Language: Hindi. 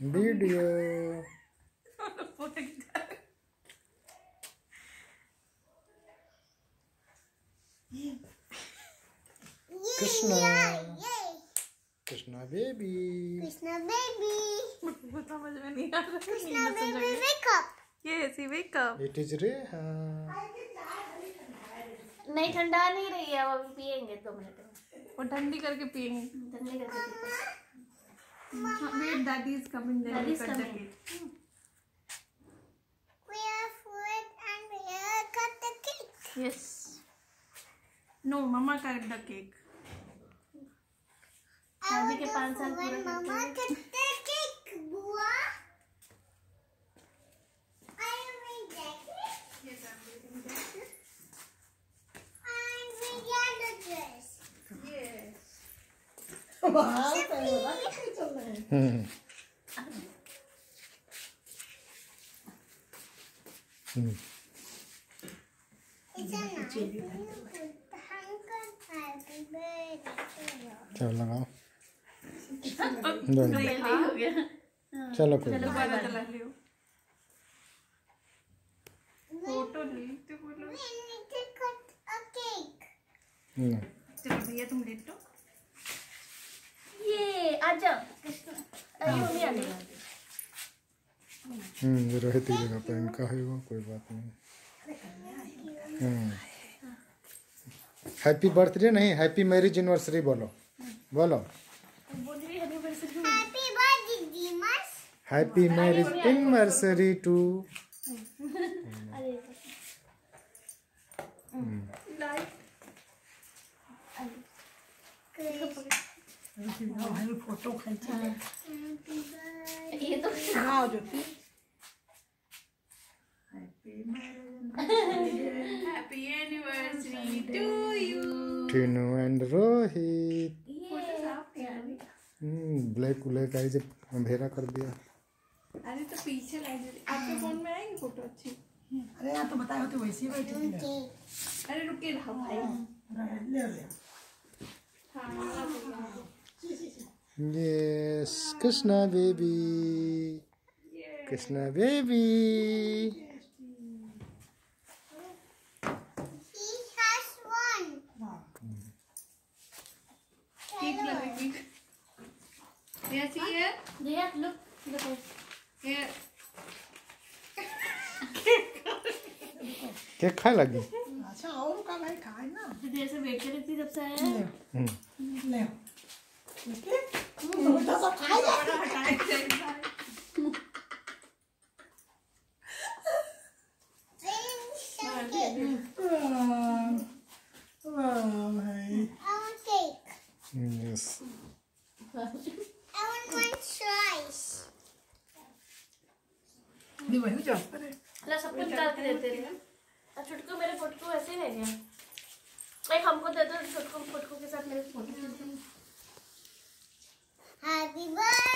Video Krishna Krishna baby Krishna baby. वो समझ में नहीं आ रहा wake up. Yes he wake up it is रेहा नहीं ठंडा नहीं रही है अब अभी पियेंगे दो मिनट। में वो ठंडी करके पियेंगे। ठंडे करके पीते वेट दादी is coming then Daddy is cut the coming. Cake We are food and we are cut the cake. Yes no mamma cut the cake I शादी want के the पाँच साल food पूरे when Mama चलो लगाओ चलो कोई फ़ोटो लेते बोलो भैया तुम लेटो ये आ जाओ हम्म ये रोहित जगह पे इनका है वो कोई बात नहीं हम्म हैप्पी बर्थडे नहीं हैप्पी मैरिज एनिवर्सरी बोलो बोलो. हैप्पी मैरिज एनिवर्सरी टू अरे Happy birthday. ये तो happy anniversary to you Tinu and Rohit. ये हम्म ब्लैक ब्लैक आई जब अंधेरा कर दिया। अरे तो पीछे आपके फ़ोन में आएगी फ़ोटो अच्छी? अरे यहाँ तो बताया तो वैसे ही बैठे थे। अरे रुके रहो भाई ले ले। Yes Krishna baby Krishna baby He has one. Cake लगेगी यस हियर जया लुक देखो हियर केक खाए लगी अच्छा और का भाई खाए ना इतनी देर से वेट कर रही थी जब से आया है हम्म ले सब खाए जा I want cake. I want one slice. वही के देते रहे अब छुटकू मेरे फ़ोटो ऐसे ही रह गया एक हमको दे दो छुटकू फ़ोटो के साथ मेरे फ़ोटो Happy birthday.